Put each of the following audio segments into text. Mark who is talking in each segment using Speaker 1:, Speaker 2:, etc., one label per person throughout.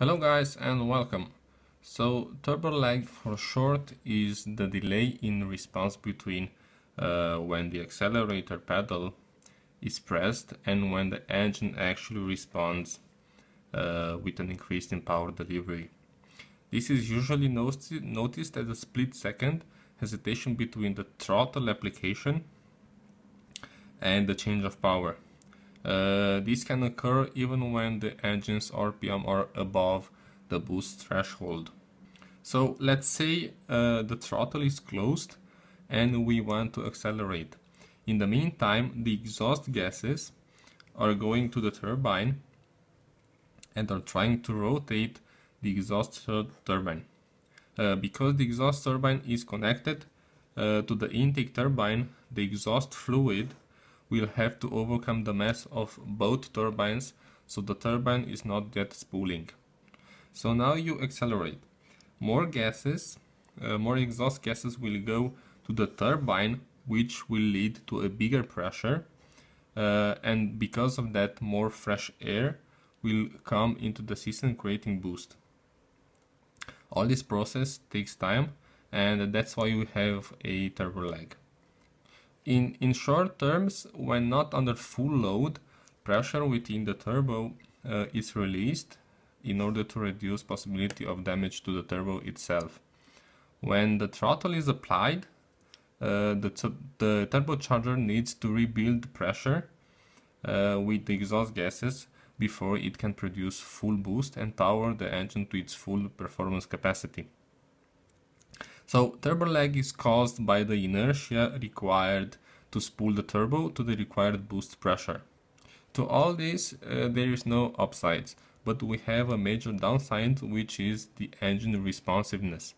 Speaker 1: Hello guys and welcome. So turbo lag for short is the delay in response between uh, when the accelerator pedal is pressed and when the engine actually responds uh, with an increase in power delivery. This is usually noticed as a split second hesitation between the throttle application and the change of power. Uh, this can occur even when the engine's RPM are above the boost threshold. So let's say uh, the throttle is closed and we want to accelerate. In the meantime, the exhaust gases are going to the turbine and are trying to rotate the exhaust turbine. Uh, because the exhaust turbine is connected uh, to the intake turbine, the exhaust fluid will have to overcome the mass of both turbines so the turbine is not yet spooling. So now you accelerate. More gases, uh, more exhaust gases will go to the turbine which will lead to a bigger pressure uh, and because of that more fresh air will come into the system creating boost. All this process takes time and that's why we have a turbo lag. In, in short terms, when not under full load, pressure within the turbo uh, is released in order to reduce possibility of damage to the turbo itself. When the throttle is applied, uh, the, the turbocharger needs to rebuild pressure uh, with the exhaust gases before it can produce full boost and power the engine to its full performance capacity. So turbo lag is caused by the inertia required to spool the turbo to the required boost pressure. To all this, uh, there is no upsides, but we have a major downside which is the engine responsiveness.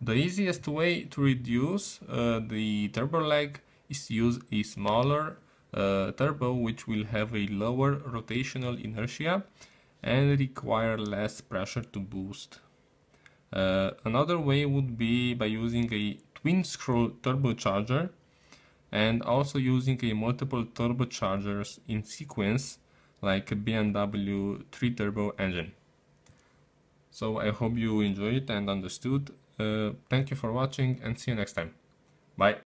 Speaker 1: The easiest way to reduce uh, the turbo lag is to use a smaller uh, turbo which will have a lower rotational inertia and require less pressure to boost. Uh, another way would be by using a twin scroll turbocharger and also using a multiple turbochargers in sequence like a BMW 3 turbo engine. So I hope you enjoyed and understood. Uh, thank you for watching and see you next time. Bye.